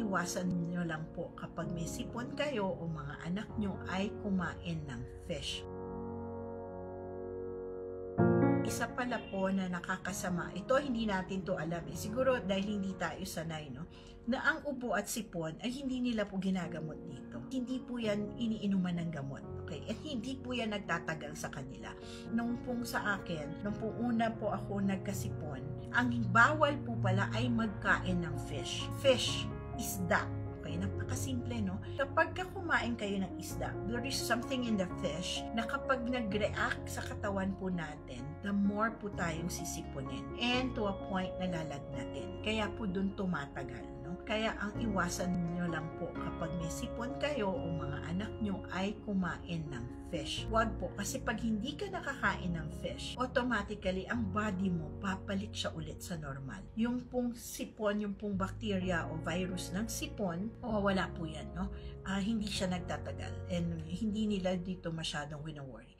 iwasan nyo lang po kapag may sipon kayo o mga anak nyo ay kumain ng fish. Isa pala po na nakakasama, ito hindi natin to alam eh. Siguro dahil hindi tayo sanay, no? Na ang ubo at sipon ay hindi nila po ginagamot dito. Hindi po yan iniinuman ng gamot. Okay? At hindi po yan nagtatagal sa kanila. Nung pong sa akin, nung pong una po ako nagkasipon, ang bawal po pala ay magkain ng fish. Fish, isda. Okay, napakasimple, no? Kapag ka kumain kayo ng isda, there is something in the fish na kapag nag-react sa katawan po natin, the more po tayong sisipunin. And to a point na lalagnatin. Kaya po dun tumatagal, no? Kaya ang iwasan nyo lang po kapag may sipon kayo o mga anak nyo ay kumain ng fish. Huwag po, kasi pag hindi ka nakakain ng fish, automatically ang body mo papalik siya ulit sa normal. Yung pong sipon, yung pong bacteria o virus ng sipon, o wala po yan, no? Ah, hindi siya nagtatagal and hindi nila dito masyadong wino-worry.